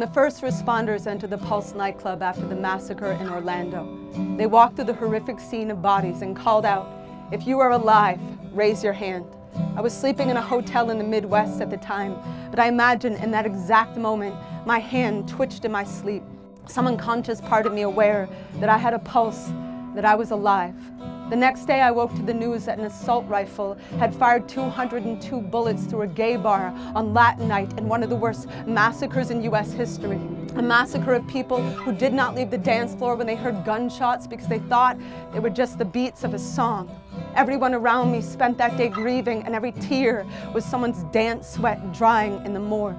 When the first responders entered the Pulse nightclub after the massacre in Orlando, they walked through the horrific scene of bodies and called out, If you are alive, raise your hand. I was sleeping in a hotel in the Midwest at the time, but I imagine in that exact moment, my hand twitched in my sleep, some unconscious part of me aware that I had a pulse, that I was alive. The next day, I woke to the news that an assault rifle had fired 202 bullets through a gay bar on Latin night in one of the worst massacres in U.S. history. A massacre of people who did not leave the dance floor when they heard gunshots because they thought they were just the beats of a song. Everyone around me spent that day grieving, and every tear was someone's dance sweat drying in the morgue.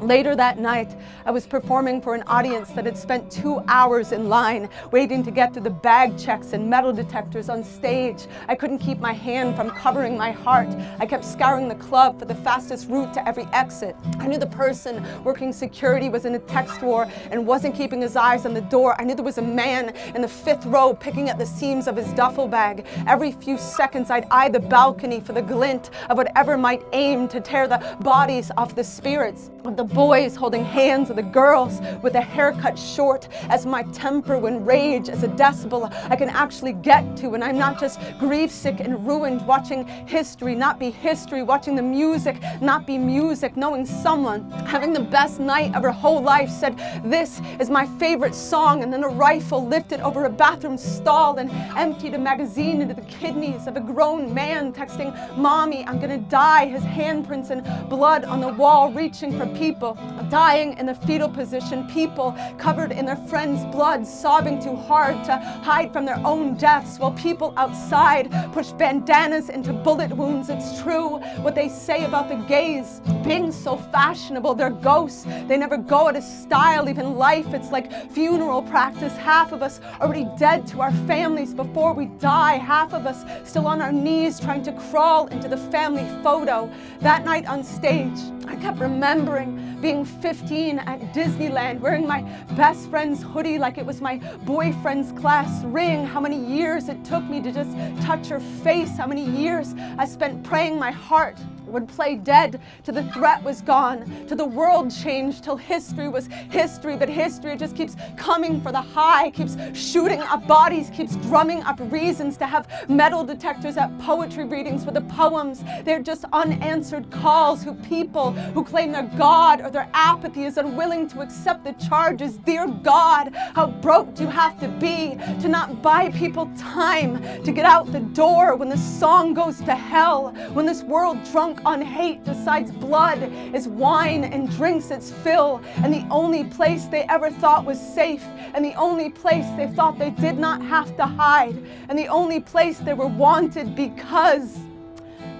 Later that night, I was performing for an audience that had spent two hours in line waiting to get through the bag checks and metal detectors on stage. I couldn't keep my hand from covering my heart. I kept scouring the club for the fastest route to every exit. I knew the person working security was in a tech store and wasn't keeping his eyes on the door. I knew there was a man in the fifth row picking at the seams of his duffel bag. Every few seconds, I'd eye the balcony for the glint of whatever might aim to tear the bodies off the spirits of the boys holding hands of the girls with their hair cut short as my temper when rage is a decibel I can actually get to and I'm not just grief sick and ruined watching history not be history watching the music not be music knowing someone having the best night of her whole life said this is my favorite song and then a rifle lifted over a bathroom stall and emptied a magazine into the kidneys of a grown man texting mommy I'm gonna die his handprints and blood on the wall reaching for people dying in the fetal position, people covered in their friends' blood, sobbing too hard to hide from their own deaths, while people outside push bandanas into bullet wounds. It's true what they say about the gays being so fashionable. They're ghosts, they never go out of style, even life. It's like funeral practice. Half of us already dead to our families before we die, half of us still on our knees trying to crawl into the family photo. That night on stage, I kept remembering being 15 at Disneyland, wearing my best friend's hoodie like it was my boyfriend's class ring, how many years it took me to just touch her face, how many years I spent praying my heart would play dead till the threat was gone, till the world changed, till history was history, but history just keeps coming for the high, keeps shooting up bodies, keeps drumming up reasons to have metal detectors at poetry readings for the poems. They're just unanswered calls who people who claim their God or their apathy is unwilling to accept the charges. Dear God, how broke do you have to be to not buy people time to get out the door when the song goes to hell, when this world drunk on hate decides blood is wine and drinks its fill, and the only place they ever thought was safe, and the only place they thought they did not have to hide, and the only place they were wanted because,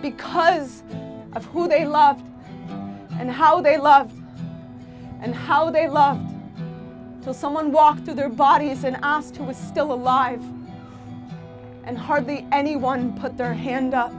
because of who they loved, and how they loved, and how they loved, till someone walked through their bodies and asked who was still alive, and hardly anyone put their hand up